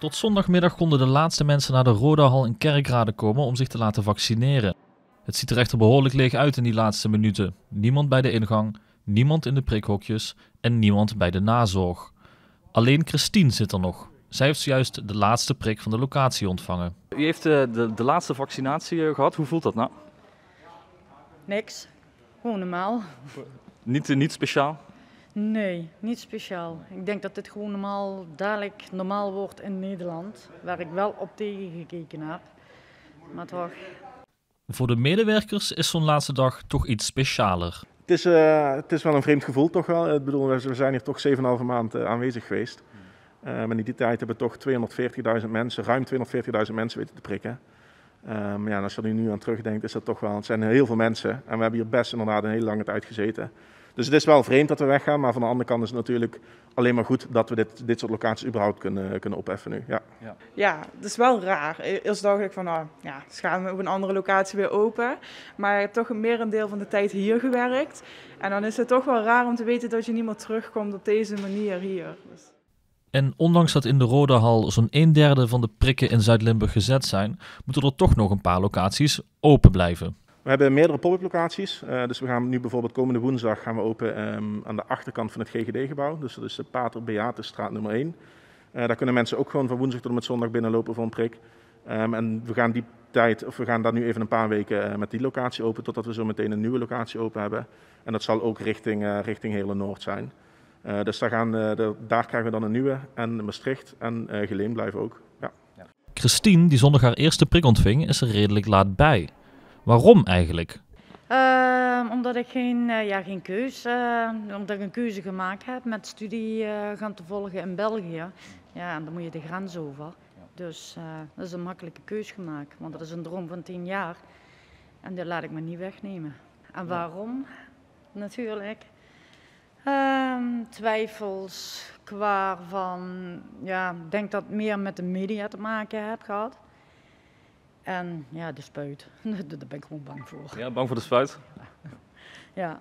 Tot zondagmiddag konden de laatste mensen naar de Rodahal in Kerkrade komen om zich te laten vaccineren. Het ziet er echter behoorlijk leeg uit in die laatste minuten. Niemand bij de ingang, niemand in de prikhokjes en niemand bij de nazorg. Alleen Christine zit er nog. Zij heeft zojuist de laatste prik van de locatie ontvangen. U heeft eh, de, de laatste vaccinatie eh, gehad. Hoe voelt dat nou? Niks. Gewoon normaal. Niet, eh, niet speciaal? Nee, niet speciaal. Ik denk dat dit gewoon normaal, dadelijk normaal wordt in Nederland. Waar ik wel op tegengekeken heb. Maar toch, Voor de medewerkers is zo'n laatste dag toch iets specialer. Het is, eh, het is wel een vreemd gevoel toch wel. Ik bedoel, we zijn hier toch 7,5 maand eh, aanwezig geweest. Eh, maar in die tijd hebben toch 240.000 mensen, ruim 240.000 mensen weten te prikken. Ehm, ja, en als je er nu aan terugdenkt, is dat toch wel, het zijn heel veel mensen. En we hebben hier best inderdaad een hele lange tijd gezeten. Dus het is wel vreemd dat we weggaan, maar van de andere kant is het natuurlijk alleen maar goed dat we dit, dit soort locaties überhaupt kunnen, kunnen opheffen nu. Ja. Ja, het is wel raar. E- Eerst dacht ik van, nou ja, dus gaan we op een andere locatie weer open. Maar toch een merendeel van de tijd hier gewerkt. En dan is het toch wel raar om te weten dat je niet meer terugkomt op deze manier hier. Dus. En ondanks dat in de Rodahal zo'n een derde van de prikken in Zuid-Limburg gezet zijn, moeten er toch nog een paar locaties open blijven. We hebben meerdere pop-up locaties. Eh, dus we gaan nu bijvoorbeeld komende woensdag gaan we open ehm, aan de achterkant van het GGD-gebouw. Dus dat is de Pater Beatenstraat nummer 1. Eh, daar kunnen mensen ook gewoon van woensdag tot en met zondag binnenlopen voor een prik. Ehm, en we gaan die tijd, of we gaan daar nu even een paar weken eh, met die locatie open, totdat we zo meteen een nieuwe locatie open hebben. En dat zal ook richting, richting Hele Noord zijn. Dus daar, gaan, daar krijgen we dan een nieuwe. En Maastricht en Geleen blijven ook. Ja. Christine, die zondag haar eerste prik ontving, is er redelijk laat bij. Waarom eigenlijk? Ehm, omdat ik geen, eh, ja, geen keus, eh, omdat ik een keuze gemaakt heb met studie eh, gaan te volgen in België. Ja, en dan moet je de grens over. Dus eh, dat is een makkelijke keus gemaakt, want dat is een droom van tien jaar. En die laat ik me niet wegnemen. En waarom? Natuurlijk. Ehm, twijfels qua van, ja, ik denk dat het meer met de media te maken heb gehad. En ja, de spuit, daar ben ik gewoon bang voor. Ja, bang voor de spuit? Ja,